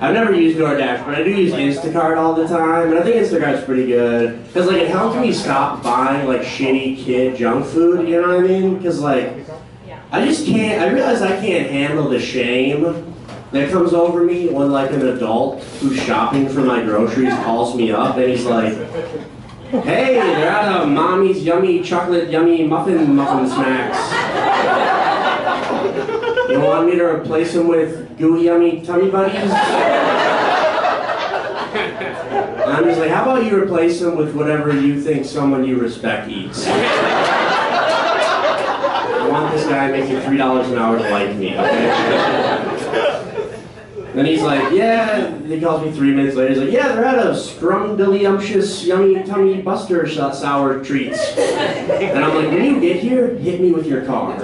I've never used DoorDash, but I do use Instacart all the time, and I think Instacart's pretty good because like it helps me stop buying like shitty kid junk food. You know what I mean? Because like I just can't. I realize I can't handle the shame that comes over me when like an adult who's shopping for my groceries calls me up and he's like, "Hey, they're out of mommy's yummy chocolate yummy muffin muffin smacks." Want me to replace him with gooey yummy tummy buddies? I'm just like, how about you replace him with whatever you think someone you respect eats? I want this guy making three dollars an hour to like me, okay? Then he's like, yeah, he calls me three minutes later, he's like, yeah, they're out of scrumdiddlyumptious yummy tummy buster sour treats. And I'm like, when you get here, hit me with your car.